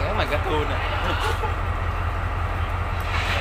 chẳng có màn cartoon à